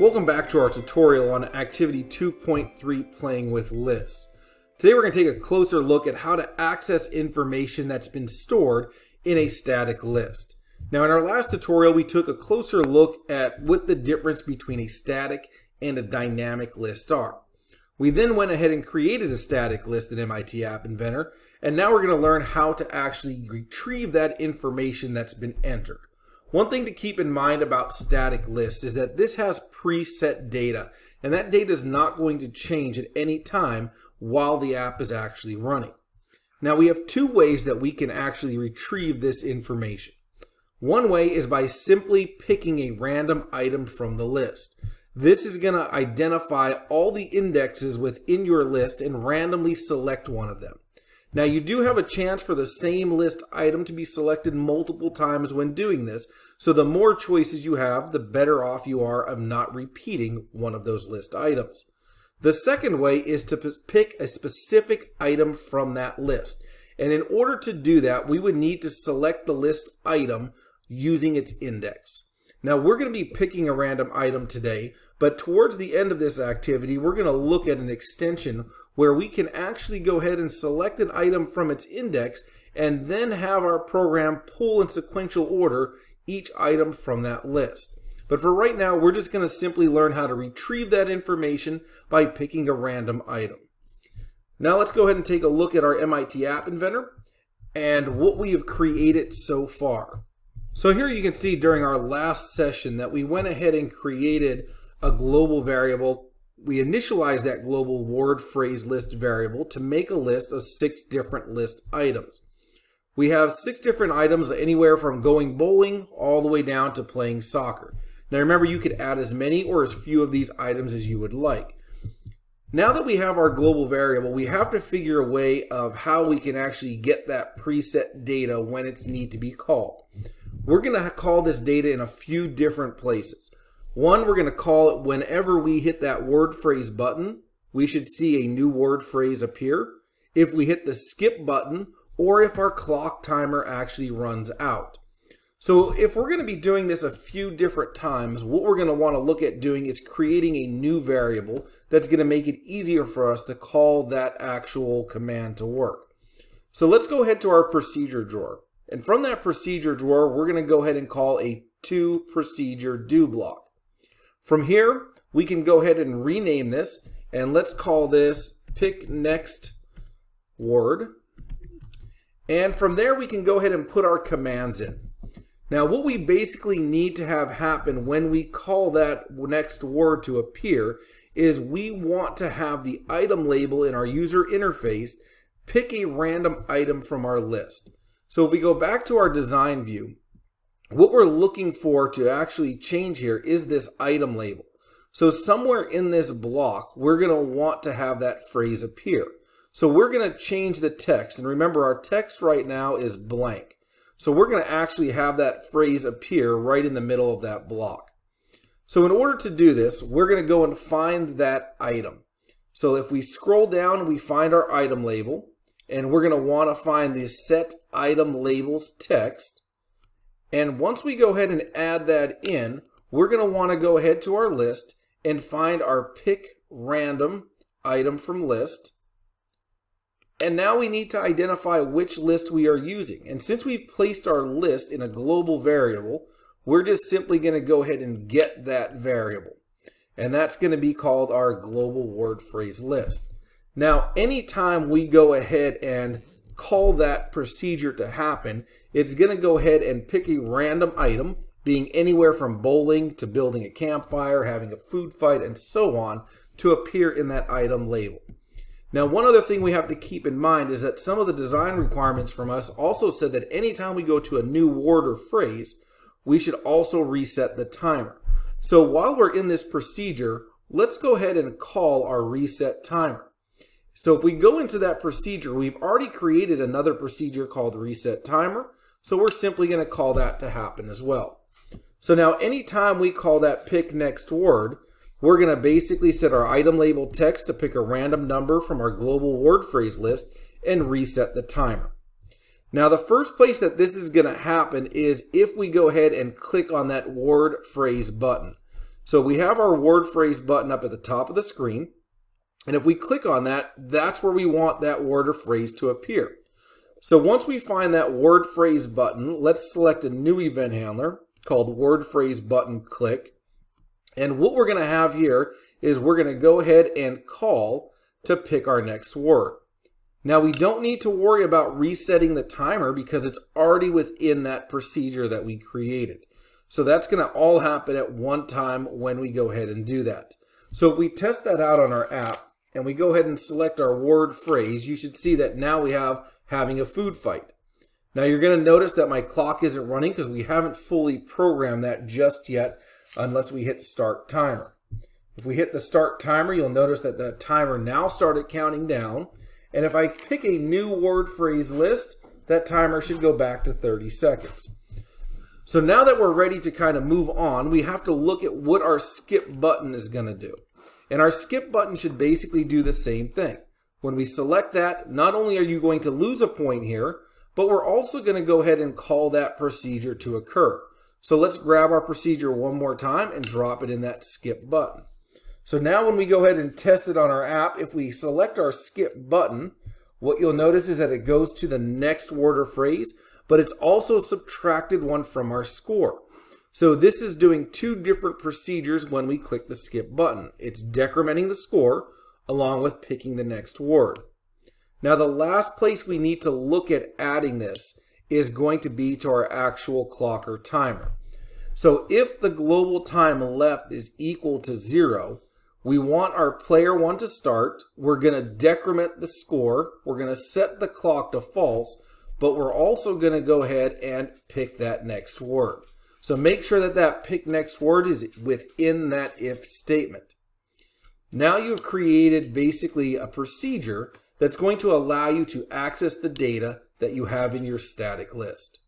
Welcome back to our tutorial on activity 2.3 playing with lists. Today we're going to take a closer look at how to access information that's been stored in a static list. Now in our last tutorial we took a closer look at what the difference between a static and a dynamic list are. We then went ahead and created a static list in MIT App Inventor and now we're going to learn how to actually retrieve that information that's been entered. One thing to keep in mind about static lists is that this has preset data, and that data is not going to change at any time while the app is actually running. Now we have two ways that we can actually retrieve this information. One way is by simply picking a random item from the list. This is going to identify all the indexes within your list and randomly select one of them. Now you do have a chance for the same list item to be selected multiple times when doing this, so the more choices you have, the better off you are of not repeating one of those list items. The second way is to pick a specific item from that list. And in order to do that, we would need to select the list item using its index. Now we're going to be picking a random item today, but towards the end of this activity, we're going to look at an extension where we can actually go ahead and select an item from its index and then have our program pull in sequential order each item from that list. But for right now, we're just going to simply learn how to retrieve that information by picking a random item. Now let's go ahead and take a look at our MIT App Inventor and what we have created so far. So here you can see during our last session that we went ahead and created a global variable. We initialize that global word phrase list variable to make a list of six different list items. We have six different items, anywhere from going bowling all the way down to playing soccer. Now remember, you could add as many or as few of these items as you would like. Now that we have our global variable, we have to figure a way of how we can actually get that preset data when it's need to be called. We're going to call this data in a few different places. One, we're going to call it whenever we hit that word phrase button, we should see a new word phrase appear. If we hit the skip button, or if our clock timer actually runs out. So if we're going to be doing this a few different times, what we're going to want to look at doing is creating a new variable that's going to make it easier for us to call that actual command to work. So let's go ahead to our procedure drawer. And from that procedure drawer, we're going to go ahead and call a to procedure do block. From here, we can go ahead and rename this and let's call this pick next word and from there, we can go ahead and put our commands in. Now, what we basically need to have happen when we call that next word to appear is we want to have the item label in our user interface pick a random item from our list. So if we go back to our design view, what we're looking for to actually change here is this item label. So somewhere in this block, we're going to want to have that phrase appear. So we're going to change the text. And remember, our text right now is blank. So we're going to actually have that phrase appear right in the middle of that block. So in order to do this, we're going to go and find that item. So if we scroll down, we find our item label. And we're going to want to find the set item labels text. And once we go ahead and add that in, we're going to want to go ahead to our list and find our pick random item from list. And now we need to identify which list we are using. And since we've placed our list in a global variable, we're just simply going to go ahead and get that variable. And that's going to be called our global word phrase list. Now, anytime we go ahead and call that procedure to happen, it's going to go ahead and pick a random item, being anywhere from bowling to building a campfire, having a food fight, and so on, to appear in that item label. Now, one other thing we have to keep in mind is that some of the design requirements from us also said that anytime we go to a new word or phrase, we should also reset the timer. So while we're in this procedure, let's go ahead and call our reset timer. So if we go into that procedure, we've already created another procedure called reset timer. So we're simply going to call that to happen as well. So now anytime we call that pick next word, we're going to basically set our item label text to pick a random number from our global word phrase list and reset the timer. Now the first place that this is going to happen is if we go ahead and click on that word phrase button. So we have our word phrase button up at the top of the screen. And if we click on that, that's where we want that word or phrase to appear. So once we find that word phrase button, let's select a new event handler called word phrase button click. And what we're going to have here is we're going to go ahead and call to pick our next word. Now we don't need to worry about resetting the timer because it's already within that procedure that we created. So that's going to all happen at one time when we go ahead and do that. So if we test that out on our app and we go ahead and select our word phrase, you should see that now we have having a food fight. Now you're going to notice that my clock isn't running because we haven't fully programmed that just yet unless we hit start timer. If we hit the start timer, you'll notice that the timer now started counting down. And if I pick a new word phrase list, that timer should go back to 30 seconds. So now that we're ready to kind of move on, we have to look at what our skip button is going to do. And our skip button should basically do the same thing. When we select that, not only are you going to lose a point here, but we're also going to go ahead and call that procedure to occur. So let's grab our procedure one more time and drop it in that skip button. So now when we go ahead and test it on our app, if we select our skip button, what you'll notice is that it goes to the next word or phrase, but it's also subtracted one from our score. So this is doing two different procedures when we click the skip button. It's decrementing the score along with picking the next word. Now the last place we need to look at adding this is going to be to our actual clock or timer. So if the global time left is equal to zero, we want our player one to start. We're going to decrement the score. We're going to set the clock to false, but we're also going to go ahead and pick that next word. So make sure that that pick next word is within that if statement. Now you've created basically a procedure that's going to allow you to access the data that you have in your static list.